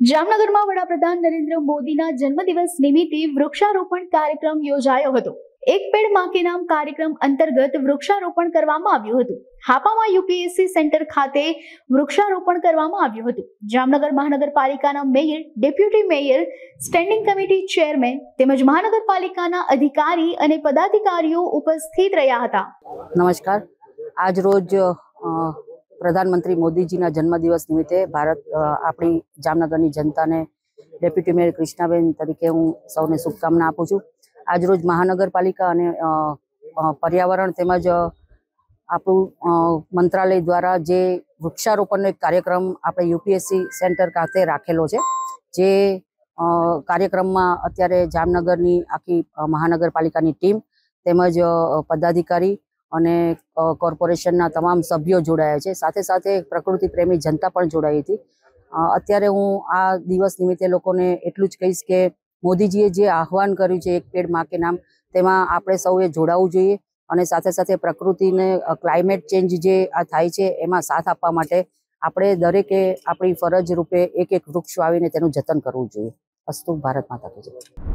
જામનગરમાં વડાપ્રધાન નરેન્દ્ર મોદીના જન્મદિવસ નિમિત્તે વૃક્ષારોપણ કાર્યક્રમ યોજાયો હતો. એક પેડમાં નામ કાર્યક્રમ અંતર્ગત વૃક્ષારોપણ કરવામાં આવ્યું હતું. હાપામાં યુપીએસસી સેન્ટર ખાતે વૃક્ષારોપણ કરવામાં આવ્યું હતું. જામનગર મહાનગરપાલિકાના mayor, deputy mayor, standing committee chairman તેમજ મહાનગરપાલિકાના અધિકારી અને પદાધિકારીઓ ઉપસ્થિત રહ્યા હતા. નમસ્કાર. આજ રોજ પ્રધાનમંત્રી મોદીજીના જન્મદિવસ નિમિત્તે ભારત આપણી જામનગરની જનતાને ડેપ્યુટી મેયર કૃષ્ણાબેન તરીકે હું સૌને શુભકામના આપું છું. આજ રોજ મહાનગરપાલિકા અને પર્યાવરણ તેમજ આપણું મંત્રાલય દ્વારા જે વૃક્ષારોપણનો એક કાર્યક્રમ આપણે યુપીએસસી સેન્ટર ખાતે રાખેલો છે, જે કાર્યક્રમમાં અત્યારે જામનગરની આખી મહાનગરપાલિકાની ટીમ તેમજ પદાધિકારી અને કોર્પોરેશનના તમામ સભ્યો જોડાયા છે. સાથે સાથે પ્રકૃતિ પ્રેમી જનતા પણ જોડાઈ હતી. અત્યારે હું આ દિવસ નિમિત્તે લોકોને એટલું જ કહીશ કે મોદીજીએ જે આહવાન કર્યું છે એક પેડમાં કે નામ, તેમાં આપણે સૌએ જોડાવવું જોઈએ અને સાથે સાથે પ્રકૃતિને ક્લાઇમેટ ચેન્જ જે આ થાય છે એમાં સાથ આપવા માટે આપણે દરેકે આપણી ફરજ રૂપે એક એક વૃક્ષ વાવીને તેનું જતન કરવું જોઈએ. અસ્તુ ભારત માતા કી જય.